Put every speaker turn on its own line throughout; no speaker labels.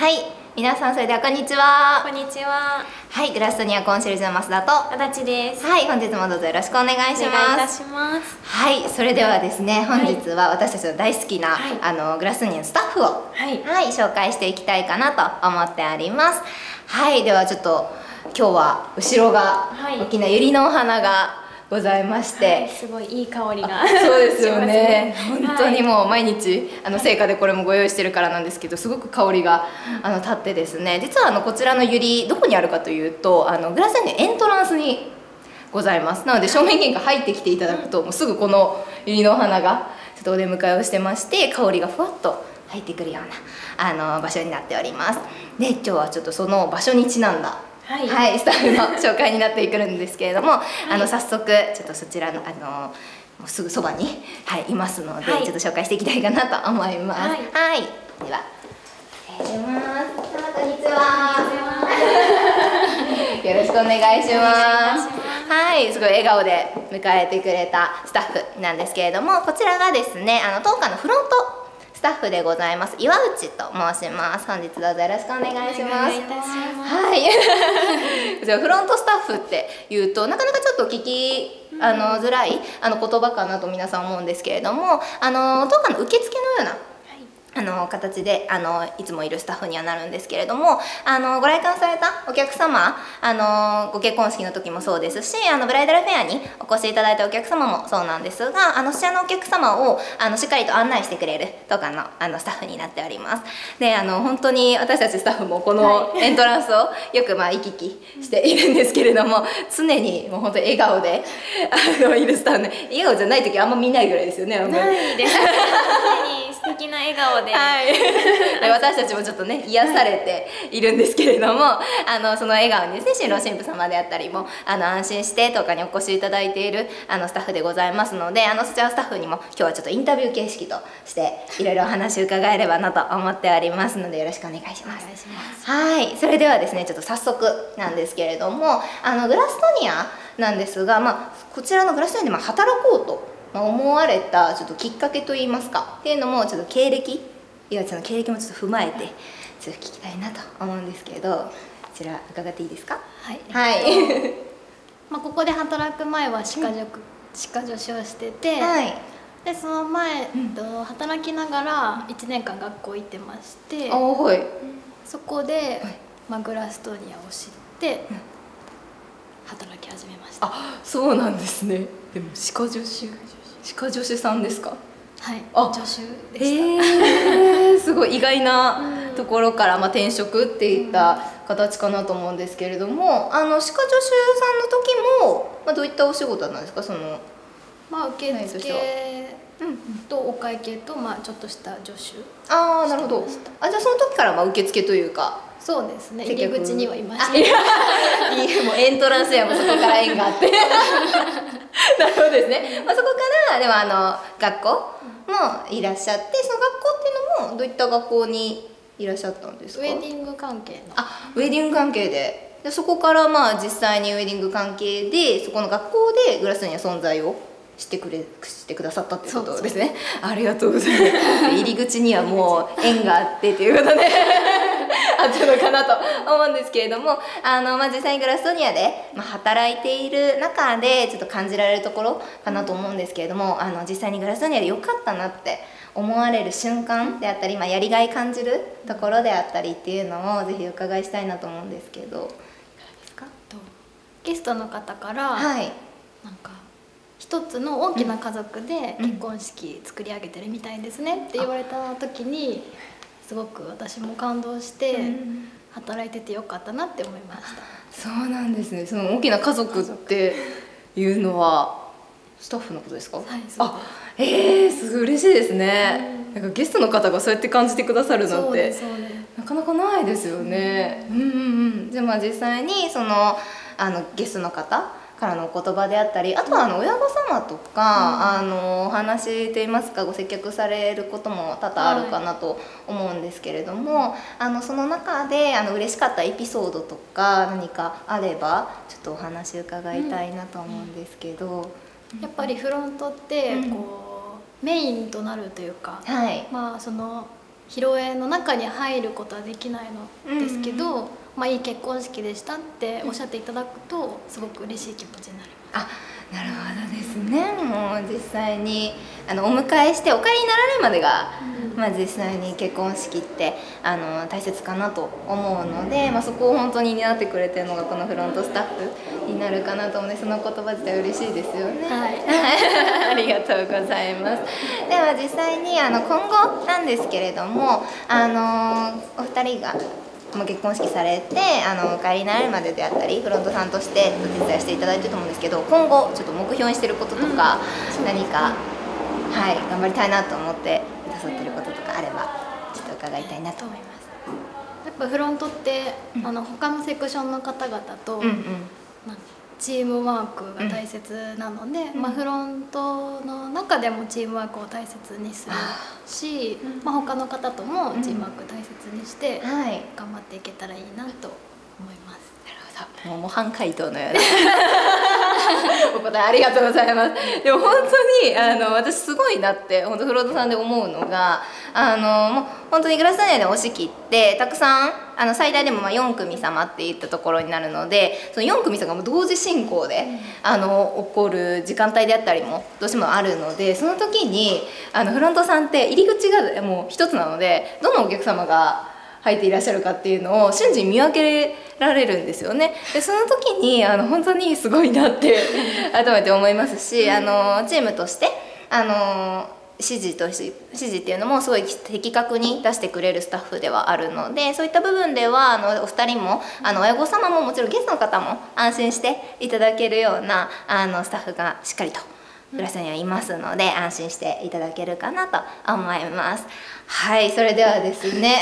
はい皆さんそれではこんにちは
こんにちは。
はいグラストニアコンシェルジュの増田とは
足立です。
い本日もどうぞよろしくお願いし
お願いいた
ます
します。
はいそれではですね本日は私たちの大好きな、
はい
あのグラストニアのスタッフを
はい。
はい紹介していきたいかなと思っておりますはいではちょっと今日は後ろが
はい
大きな百合のお花がございまして、
はいすごいいい香りが。
そうですよね。
します
本当に
はい。
もう毎日あの成果でこれもご用意してるからなんですけどすごく香りがあの立ってですね。実はあのこちらのユリどこにあるかというとあのグラスのエントランスにございます。なので正面玄関入ってきていただくともうすぐこのユリのお花がちょっとお出迎えをしてまして香りがふわっと入ってくるようなあの場所になっております。で今日はちょっとその場所にちなんだ
はい。
はい、スタッフの紹介になってくるんですけれども、あの早速ちょっとそちらのあのもうすぐそばに、はい、いますので、
はい。
ちょっと紹介していきたいかなと思います。は、
はい。い
では失礼します。あこんにちは。よろしくお願いします。はい、すごい笑顔で迎えてくれたスタッフなんですけれども、こちらがですね、あの当館のフロントスタッフでございます岩内と申します。本日どうぞよろしくお願いします。はい。じゃあフロントスタッフって言うとなかなかちょっと聞きあのづらいあの言葉かなと皆さん思うんですけれども、あの当館の受付のようなあの形であのいつもいるスタッフにはなるんですけれどもあのご来館されたお客様あのご結婚式の時もそうですしあのブライダルフェアにお越しいただいたお客様もそうなんですがあのそちらのお客様をあのしっかりと案内してくれるとかのあのスタッフになっておりますであの本当に私たちスタッフもこのエントランスをよくまあ行き来しているんですけれども常にもう本当に笑顔であのいるスタッフね笑顔じゃない時あんま見ないぐらいですよねあんまり
ないです。常 に素敵な笑顔で。
はい、で私たちもちょっとね癒されているんですけれどもあのその笑顔にですね新郎新婦様であったりもあの安心してとかにお越しいただいているあのスタッフでございますのであのそちらのスタッフにも今日はちょっとインタビュー形式としていろいろお話を伺えればなと思っておりますのでよろしくお願いします。
ます。
はい、それではですねちょっと早速なんですけれどもあのグラストニアなんですが、まあ、こちらのグラストニアでまあ働こうとまあ思われたちょっときっかけといいますかっていうのもちょっと経歴岩ちゃんの経歴もちょっと踏まえてちょっと聞きたいなと思うんですけどこちら伺っていいですか？
はい。
はい。
まあここで働く前は歯科助歯科助手をしてて、
はい。
でその前、
うん。
と働きながら1年間学校行ってまして、
あはい。
そこで、
はい。
まあグラストニアを知って、
うん。
働き始めました。
あそうなんですね。でも歯科助手歯科助手さんですか？
はい。
あ
助手でした。
へえ すごい意外な
うん。
ところから、まあ、転職っていった形かなと思うんですけれどもあの歯科助手さんの時も、まあ、どういったお仕事なんですか？その、
まあ受
は。い
付
うん、
とお会計とまあちょっとした助手
ああなるほど。あじゃあその時からまあ受付というか
そうですね。入り口にはいました。
もうエントランスやもうそこから縁があって。なるほどですね、まあ、そこからでもあの学校もいらっしゃってその学校っていうのもどういった学校にいらっしゃったんですか？
ウェディング関係の。
あウェディング関係で。でそこからまあ実際にウェディング関係でそこの学校でグラスには存在をしてくれしてくださったってことですね。ありがとうございます。入り口にはもう縁があってということであったのかなと思うんですけれどもあの、まあ、実際にグラストニアで、まあ、働いている中でちょっと感じられるところかなと思うんですけれどもあの実際にグラストニアで良かったなって思われる瞬間であったり、まあ、やりがい感じるところであったりっていうのをぜひお伺いしたいなと思うんですけど
ゲストの方から、
はい。
なんか一つの大きな家族で
うん。
結婚式作り上げてるみたいですねって言われた時にすごく私も感動して
うん。
働いててよかったなって思いました。
そうなんですね。その大きな家族っていうのはスタッフのことですか、
はい
あえー、すごい嬉しいですね、なんかゲストの方がそうやって感じてくださるなんて。なかなかないですよね。うんうんうん。じゃあまあ実際にそのあのゲストの方からのお言葉であったり、あとはあの親御様とか、あのお話といいますかご接客されることも多々あるかなと思うんですけれども、あのその中であの嬉しかったエピソードとか何かあればちょっとお話伺いたいなと思うんですけど。
やっぱりフロントって
うん
こうメインとなるというか
はい。
まあその披露宴の中に入ることはできないのですけど、
う
まあ、いい結婚式でしたっておっしゃっていただくとすごく嬉しい気持ちになります。
あなるほどですねもう実際にあのお迎えしてお帰りになられるまでが、まあ、実際に結婚式ってあの大切かなと思うので、まあ、そこを本当に担ってくれてるのがこのフロントスタッフになるかなと思うのでその言葉自体嬉しいですよね。
はい
ありがとうございます。では実際にあの今後なんですけれども、あのお二人がもう結婚式されてあのお帰りになられるまでであったりフロントさんとしてお手伝いしていただいてると思うんですけど今後ちょっと目標にしてることとか、何かはい頑張りたいなと思ってくださってることとかあればちょっと伺いたいなと思います。
やっぱフロントって、
うん。
あの他のセクションの方々と、
うんうん。
まあチームワークが大切なので、
うん。
まあ、フロントの中でもチームワークを大切にするし、まあ、他の方ともチームワーク大切にして
はい。
頑張っていけたらいいなと思います。
なるほど。もう模範解答のような お答えありがとうございます。でも本当にあの私すごいなって本当フロートさんで思うのがあのもう本当にグラスタニアで押し切ってたくさんあの最大でもまあ4組様っていったところになるのでその4組様が同時進行で、あの起こる時間帯であったりもどうしてもあるのでその時にあのフロントさんって入り口がもう一つなのでどのお客様が入っていらっしゃるかっていうのを瞬時に見分けられるんですよね。でその時にあの本当にすごいなって 改めて思いますし、あのチームとしてあの指示とし指示っていうのもすごい的確に出してくれるスタッフではあるのでそういった部分ではあのお二人もあの親御様ももちろんゲストの方も安心していただけるようなあのスタッフがしっかりとグラスにはいますので安心していただけるかなと思います。はいそれではですね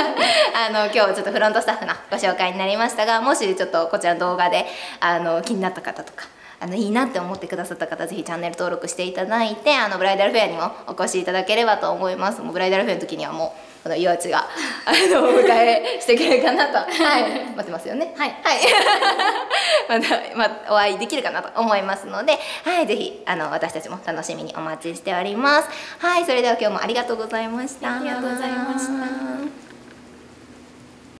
あの今日ちょっとフロントスタッフのご紹介になりましたがもしちょっとこちらの動画であの気になった方とかあのいいなって思ってくださった方ぜひチャンネル登録していただいてあのブライダルフェアにもお越しいただければと思います。もうブライダルフェアの時にはもうこの岩内があの お迎えしてくれるかなと。はい。待ってますよね。
はい。
はい。また、まあ、お会いできるかなと思いますので、はい、ぜひあの私たちも楽しみにお待ちしております。はい、それでは今日もありがとうございました。
ありがとうございました